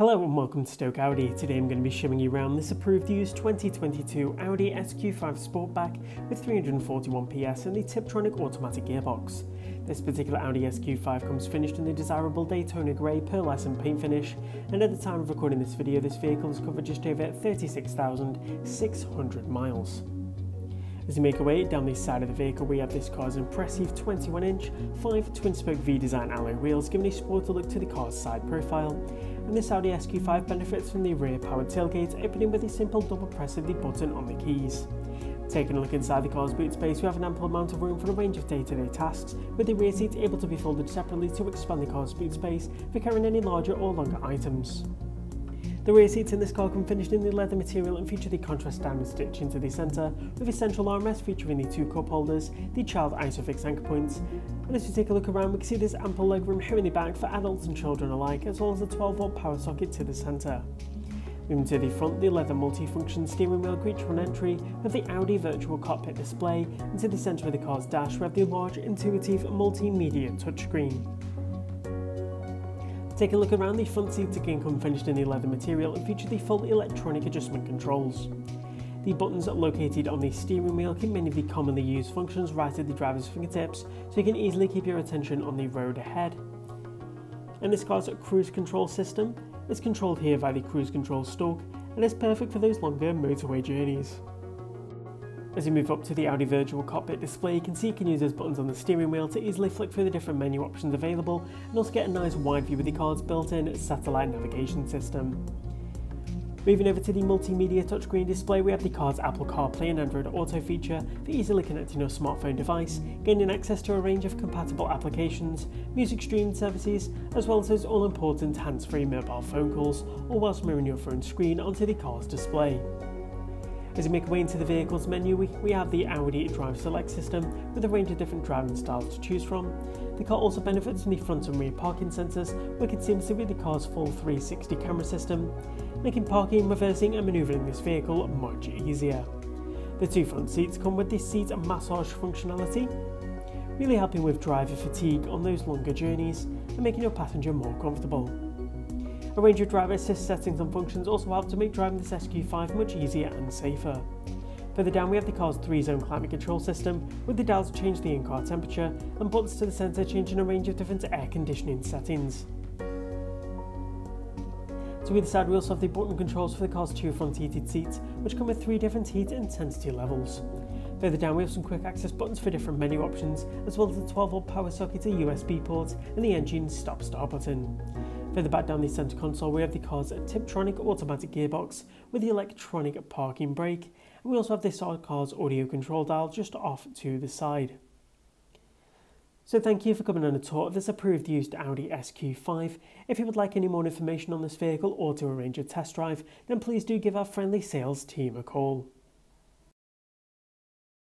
Hello and welcome to Stoke Audi. Today I'm going to be showing you around this approved used 2022 Audi SQ5 Sportback with 341 PS and the Tiptronic automatic gearbox. This particular Audi SQ5 comes finished in the desirable Daytona Grey Pearl pearlescent paint finish and at the time of recording this video this vehicle has covered just over 36,600 miles. As you make your way down the side of the vehicle, we have this car's impressive 21 inch, 5 twin spoke V design alloy wheels, giving a sporty look to the car's side profile. And this Audi SQ5 benefits from the rear powered tailgate, opening with a simple double press of the button on the keys. Taking a look inside the car's boot space, we have an ample amount of room for a range of day-to-day -day tasks, with the rear seat able to be folded separately to expand the car's boot space for carrying any larger or longer items. The rear seats in this car come finished in the leather material and feature the contrast diamond stitch into the centre, with a central armrest featuring the two cup holders, the child isofix anchor points, and as we take a look around we can see there's ample legroom here in the back for adults and children alike, as well as a 12 volt power socket to the centre. Moving to the front, the leather multi-function steering wheel greets front entry with the Audi virtual cockpit display, and to the centre of the car's dash we have the large intuitive multimedia touchscreen. Take a look around the front seats again come finished in the leather material and feature the full electronic adjustment controls. The buttons located on the steering wheel keep many the commonly used functions right at the driver's fingertips so you can easily keep your attention on the road ahead. And this car's cruise control system is controlled here by the cruise control stalk and is perfect for those longer motorway journeys. As you move up to the Audi Virtual Cockpit display, you can see you can use those buttons on the steering wheel to easily flick through the different menu options available and also get a nice wide view of the car's built-in satellite navigation system. Moving over to the multimedia touchscreen display, we have the car's Apple CarPlay and Android Auto feature for easily connecting your smartphone device, gaining access to a range of compatible applications, music streaming services, as well as those all-important hands-free mobile phone calls, all whilst mirroring your phone screen onto the car's display. As you make way into the vehicles menu, we, we have the Audi Drive Select system with a range of different driving styles to choose from. The car also benefits from the front and rear parking sensors, working seamlessly with the car's full 360 camera system, making parking, reversing and manoeuvring this vehicle much easier. The two front seats come with this seat massage functionality, really helping with driver fatigue on those longer journeys and making your passenger more comfortable. A range of driver assist settings and functions also help to make driving this SQ5 much easier and safer. Further down we have the car's 3-zone climate control system, with the dials to change the in-car temperature and buttons to the centre changing a range of different air conditioning settings. To either side we also have the button controls for the car's two front heated seats, which come with three different heat intensity levels. Further down we have some quick access buttons for different menu options, as well as the 12 volt power socket, a USB port and the engine stop start button. Further back down the centre console we have the car's Tiptronic automatic gearbox with the electronic parking brake and we also have this car's audio control dial just off to the side. So thank you for coming on a tour of this approved used Audi SQ5. If you would like any more information on this vehicle or to arrange a test drive then please do give our friendly sales team a call.